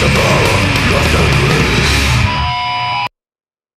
the ball.